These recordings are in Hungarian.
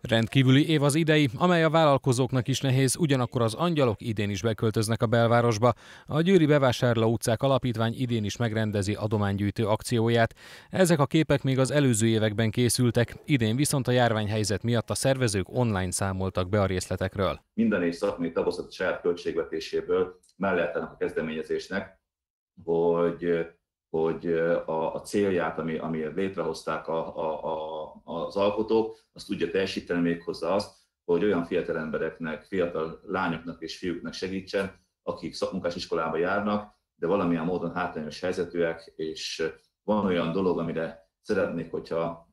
Rendkívüli év az idei, amely a vállalkozóknak is nehéz, ugyanakkor az angyalok idén is beköltöznek a belvárosba. A Győri Bevásárló utcák alapítvány idén is megrendezi adománygyűjtő akcióját. Ezek a képek még az előző években készültek, idén viszont a járványhelyzet miatt a szervezők online számoltak be a részletekről. Minden és szakmai tagozat saját költségvetéséből mellett ennek a kezdeményezésnek, hogy hogy a, a célját, ami, ami létrehozták a, a, a, az alkotók, azt tudja teljesíteni méghozzá azt, hogy olyan fiatal embereknek, fiatal lányoknak és fiúknak segítsen, akik szakmunkás iskolába járnak, de valamilyen módon hátrányos helyzetűek, és van olyan dolog, amire szeretnék, hogyha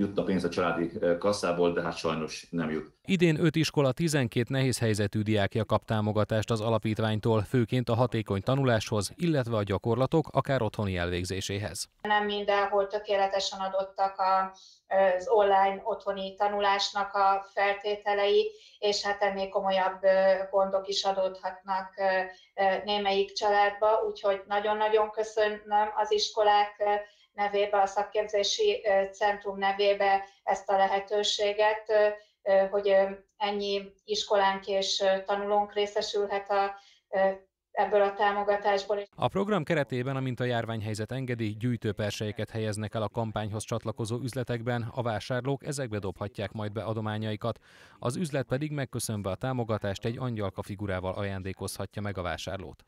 jutna pénz a családi kasszából, de hát sajnos nem jut. Idén 5 iskola 12 nehéz helyzetű diákja kap támogatást az alapítványtól, főként a hatékony tanuláshoz, illetve a gyakorlatok, akár otthoni elvégzéséhez. Nem mindenhol tökéletesen adottak a, az online otthoni tanulásnak a feltételei, és hát ennél komolyabb gondok is adódhatnak némelyik családba, úgyhogy nagyon-nagyon köszönöm az iskolák nevébe, a szakképzési centrum nevébe ezt a lehetőséget, hogy ennyi iskolánk és tanulónk részesülhet a ebből a támogatásból. A program keretében, amint a járványhelyzet engedi, gyűjtőperselyeket helyeznek el a kampányhoz csatlakozó üzletekben, a vásárlók ezekbe dobhatják majd be adományaikat, az üzlet pedig megköszönve a támogatást egy angyalka figurával ajándékozhatja meg a vásárlót.